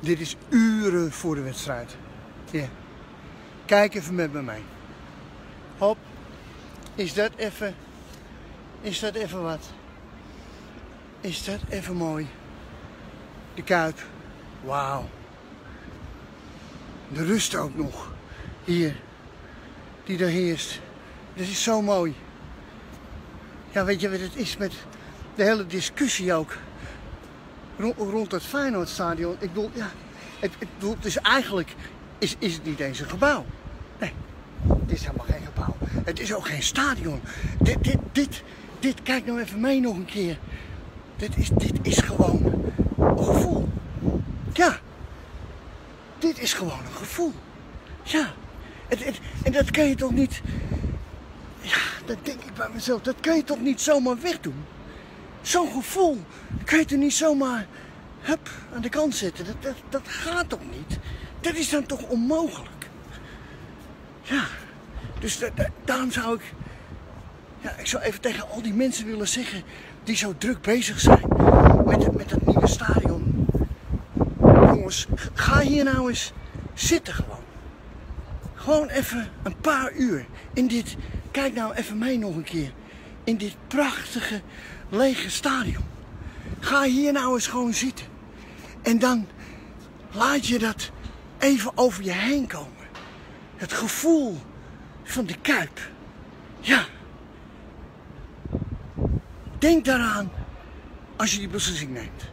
Dit is uren voor de wedstrijd. Ja. Kijk even met me mee. Hop. Is dat even... Is dat even wat? Is dat even mooi? De Kuip. Wauw. De rust ook nog. Hier. Die er heerst. Dat is zo mooi. Ja, weet je wat het is met de hele discussie ook? Rond, het Feyenoordstadion. Ik bedoel, ja. Het, het, dus eigenlijk is, is het niet eens een gebouw. Nee. Het is helemaal geen gebouw. Het is ook geen stadion. Dit, dit, dit, dit, kijk nou even mee nog een keer. Dit is, dit is gewoon een gevoel. Ja. Dit is gewoon een gevoel. Ja. En dat kan je toch niet. Ja, dat denk ik bij mezelf. Dat kan je toch niet zomaar wegdoen? Zo'n gevoel kan je toch niet zomaar hup, aan de kant zetten? Dat, dat, dat gaat toch niet? Dat is dan toch onmogelijk? Ja. Dus da, da, daarom zou ik. Ja, ik zou even tegen al die mensen willen zeggen. die zo druk bezig zijn. met, het, met dat nieuwe stadion. Jongens, ga hier nou eens zitten gewoon. Gewoon even een paar uur in dit. Kijk nou even mee nog een keer. In dit prachtige lege stadion. Ga hier nou eens gewoon zitten. En dan laat je dat even over je heen komen. Het gevoel van de kuip. Ja. Denk daaraan als je die beslissing neemt.